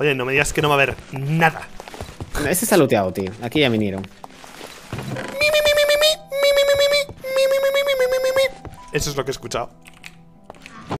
Oye, no me digas que no va a haber nada. Ese está looteado, tío. Aquí ya vinieron. Eso es lo que he escuchado.